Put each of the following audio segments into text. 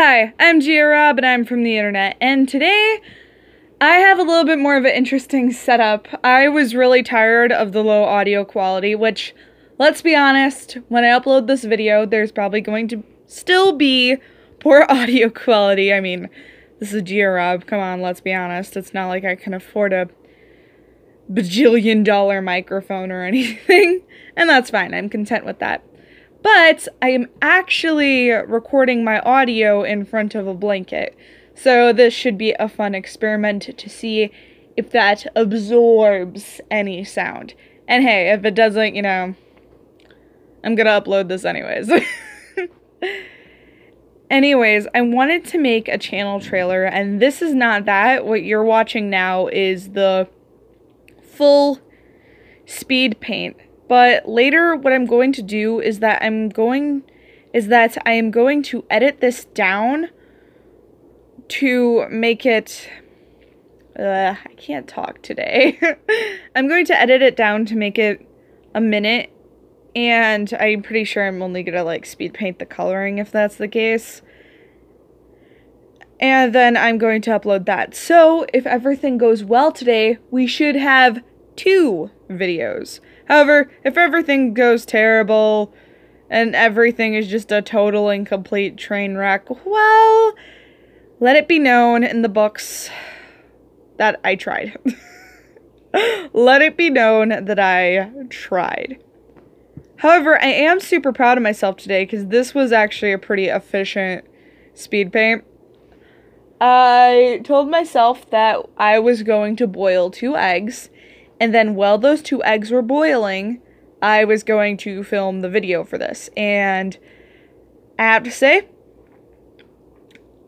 Hi, I'm GeoRob and I'm from the internet, and today I have a little bit more of an interesting setup. I was really tired of the low audio quality, which, let's be honest, when I upload this video, there's probably going to still be poor audio quality. I mean, this is GeoRob, come on, let's be honest. It's not like I can afford a bajillion dollar microphone or anything, and that's fine, I'm content with that. But I am actually recording my audio in front of a blanket. So this should be a fun experiment to see if that absorbs any sound. And hey, if it doesn't, you know, I'm gonna upload this anyways. anyways, I wanted to make a channel trailer, and this is not that. What you're watching now is the full speed paint but later what I'm going to do is that I'm going is that I am going to edit this down to make it uh, I can't talk today. I'm going to edit it down to make it a minute and I'm pretty sure I'm only gonna like speed paint the coloring if that's the case. And then I'm going to upload that. So if everything goes well today, we should have two videos. However, if everything goes terrible and everything is just a total and complete train wreck, well, let it be known in the books that I tried. let it be known that I tried. However, I am super proud of myself today because this was actually a pretty efficient speed paint. I told myself that I was going to boil two eggs and then while those two eggs were boiling, I was going to film the video for this. And I have to say,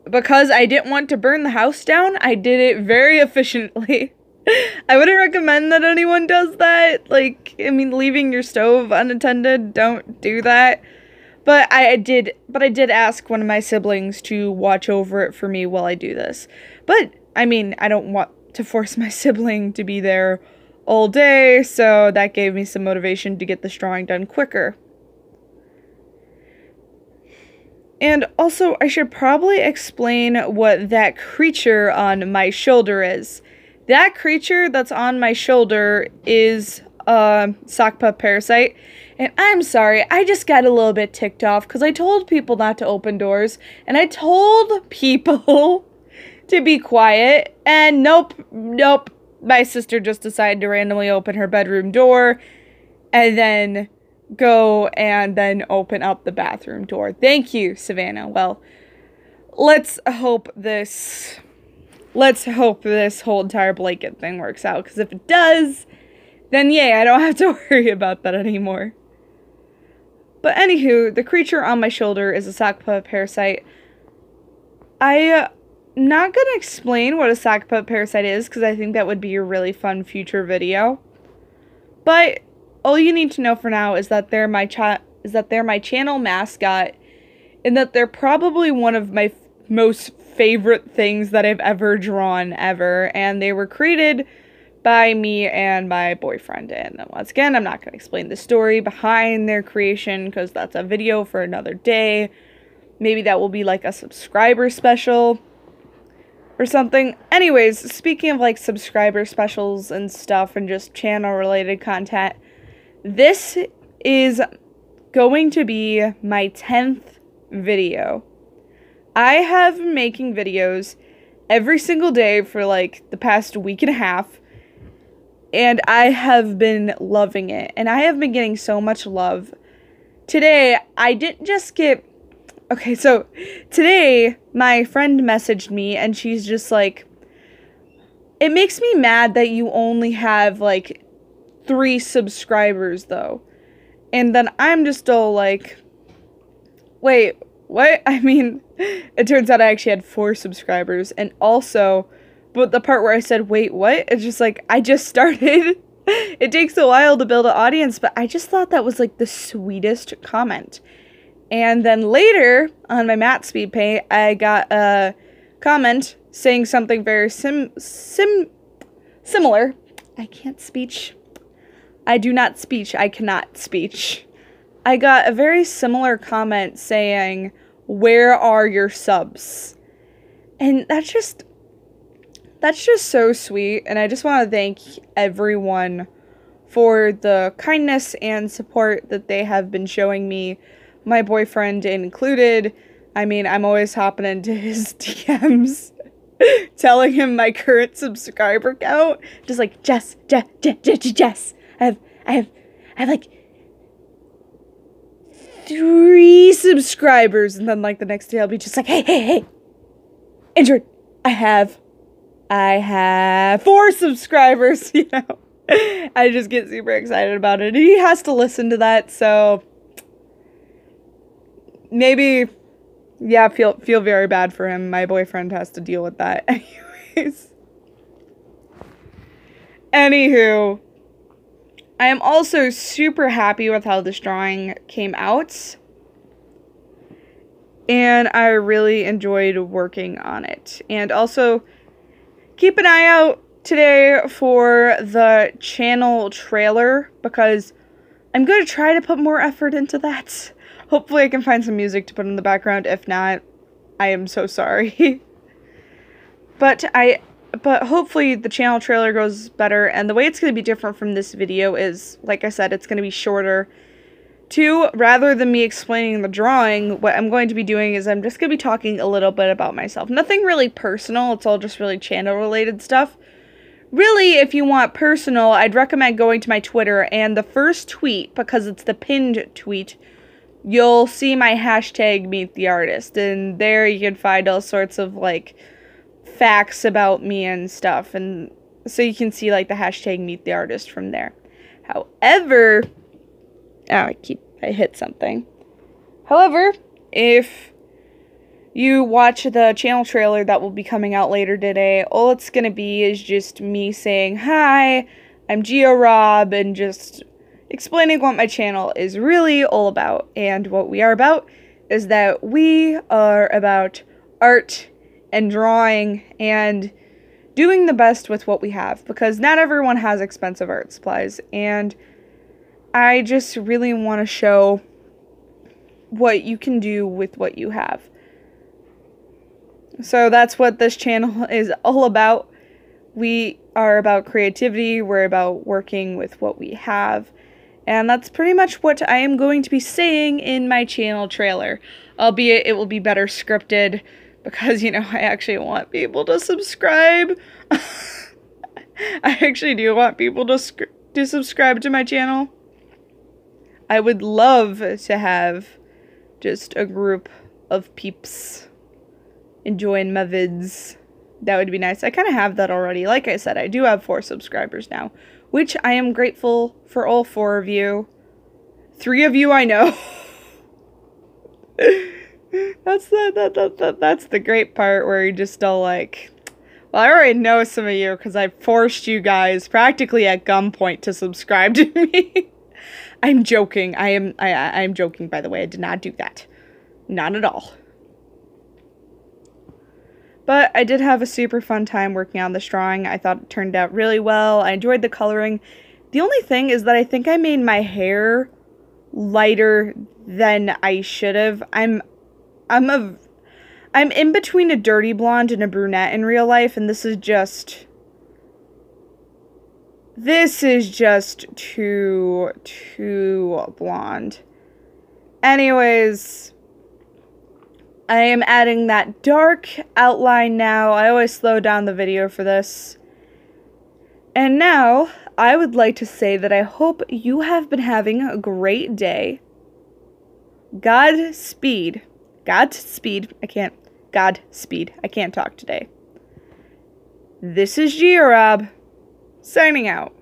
because I didn't want to burn the house down, I did it very efficiently. I wouldn't recommend that anyone does that. Like, I mean, leaving your stove unattended, don't do that. But I did, but I did ask one of my siblings to watch over it for me while I do this. But, I mean, I don't want to force my sibling to be there all day, so that gave me some motivation to get this drawing done quicker. And also, I should probably explain what that creature on my shoulder is. That creature that's on my shoulder is a sock puppet parasite. And I'm sorry, I just got a little bit ticked off because I told people not to open doors. And I told people to be quiet. And nope, nope, my sister just decided to randomly open her bedroom door and then go and then open up the bathroom door. Thank you, Savannah. Well, let's hope this let's hope this whole entire blanket thing works out cuz if it does, then yay, I don't have to worry about that anymore. But anywho, the creature on my shoulder is a sock parasite. I not gonna explain what a puppet parasite is because I think that would be a really fun future video. But all you need to know for now is that they're my cha- is that they're my channel mascot, and that they're probably one of my most favorite things that I've ever drawn ever, and they were created by me and my boyfriend. And once again, I'm not gonna explain the story behind their creation because that's a video for another day. Maybe that will be like a subscriber special or something. Anyways, speaking of like subscriber specials and stuff and just channel related content, this is going to be my 10th video. I have been making videos every single day for like the past week and a half. And I have been loving it. And I have been getting so much love. Today, I didn't just get Okay, so today my friend messaged me and she's just like, it makes me mad that you only have like three subscribers though. And then I'm just all like, wait, what? I mean, it turns out I actually had four subscribers. And also, but the part where I said, wait, what? It's just like, I just started. it takes a while to build an audience, but I just thought that was like the sweetest comment. And then later on my matte speed paint, I got a comment saying something very sim sim similar. I can't speech. I do not speech. I cannot speech. I got a very similar comment saying, where are your subs? And that's just that's just so sweet and I just want to thank everyone for the kindness and support that they have been showing me, my boyfriend included. I mean, I'm always hopping into his DMs telling him my current subscriber count. Just like, Jess, Jess, Jess, Jess, Jess. I have, I have, I have like three subscribers. And then like the next day I'll be just like, hey, hey, hey, Andrew, I have, I have four subscribers, you know. I just get super excited about it. He has to listen to that, so maybe yeah, feel feel very bad for him. My boyfriend has to deal with that anyways. Anywho, I am also super happy with how this drawing came out. And I really enjoyed working on it. And also, keep an eye out today for the channel trailer because I'm going to try to put more effort into that. Hopefully I can find some music to put in the background. If not, I am so sorry. but I but hopefully the channel trailer goes better and the way it's going to be different from this video is like I said it's going to be shorter. Two, rather than me explaining the drawing, what I'm going to be doing is I'm just going to be talking a little bit about myself. Nothing really personal, it's all just really channel related stuff. Really, if you want personal, I'd recommend going to my Twitter and the first tweet, because it's the pinned tweet, you'll see my hashtag meet the artist. And there you can find all sorts of like facts about me and stuff. And so you can see like the hashtag meet the artist from there. However, oh, I keep, I hit something. However, if you watch the channel trailer that will be coming out later today, all it's going to be is just me saying, Hi, I'm GeoRob and just explaining what my channel is really all about. And what we are about is that we are about art and drawing and doing the best with what we have because not everyone has expensive art supplies. And I just really want to show what you can do with what you have. So that's what this channel is all about. We are about creativity, we're about working with what we have. And that's pretty much what I am going to be saying in my channel trailer. Albeit it will be better scripted because, you know, I actually want people to subscribe. I actually do want people to, to subscribe to my channel. I would love to have just a group of peeps enjoying my vids. That would be nice. I kind of have that already. Like I said, I do have four subscribers now, which I am grateful for all four of you. Three of you I know. that's the that, that, that that's the great part where you just all like well, I already know some of you because I forced you guys practically at gunpoint to subscribe to me. I'm joking. I am I I am joking by the way. I did not do that. Not at all. But I did have a super fun time working on this drawing. I thought it turned out really well. I enjoyed the coloring. The only thing is that I think I made my hair lighter than I should have. I'm I'm a I'm in between a dirty blonde and a brunette in real life and this is just this is just too too blonde. Anyways, I am adding that dark outline now. I always slow down the video for this. And now, I would like to say that I hope you have been having a great day. Godspeed. Godspeed. I can't. Godspeed. I can't talk today. This is GeoRob, signing out.